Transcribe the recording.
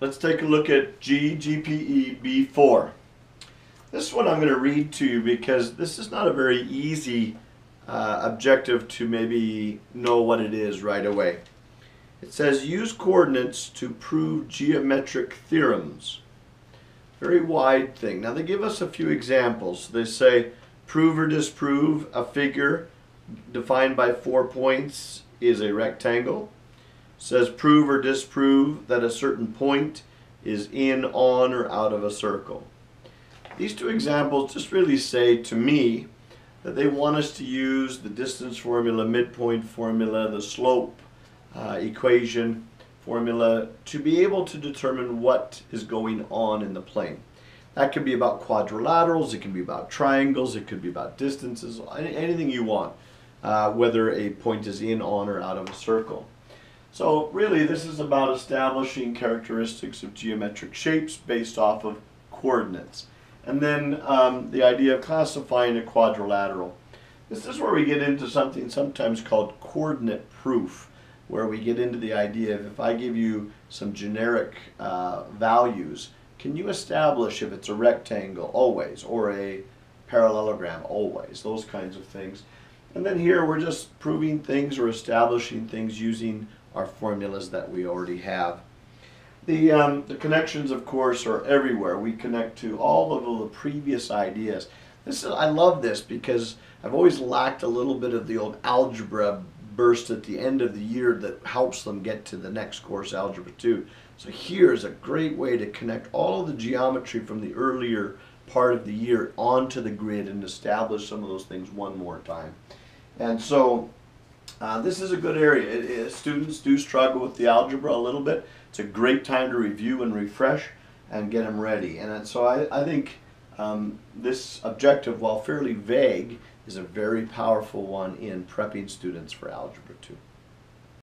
let's take a look at GGPE B4. This one I'm going to read to you because this is not a very easy uh, objective to maybe know what it is right away. It says use coordinates to prove geometric theorems. Very wide thing. Now they give us a few examples. They say prove or disprove a figure defined by four points is a rectangle. Says prove or disprove that a certain point is in, on, or out of a circle. These two examples just really say to me that they want us to use the distance formula, midpoint formula, the slope uh, equation formula to be able to determine what is going on in the plane. That could be about quadrilaterals, it can be about triangles, it could be about distances, anything you want, uh, whether a point is in, on, or out of a circle. So really this is about establishing characteristics of geometric shapes based off of coordinates. And then um, the idea of classifying a quadrilateral. This is where we get into something sometimes called coordinate proof, where we get into the idea of if I give you some generic uh, values, can you establish if it's a rectangle always or a parallelogram always, those kinds of things. And then here we're just proving things or establishing things using our formulas that we already have. The, um, the connections, of course, are everywhere. We connect to all of the previous ideas. This is, I love this because I've always lacked a little bit of the old algebra burst at the end of the year that helps them get to the next course, Algebra 2. So here is a great way to connect all of the geometry from the earlier part of the year onto the grid and establish some of those things one more time. And so uh, this is a good area. It, it, students do struggle with the algebra a little bit. It's a great time to review and refresh and get them ready. And so I, I think um, this objective, while fairly vague, is a very powerful one in prepping students for Algebra 2.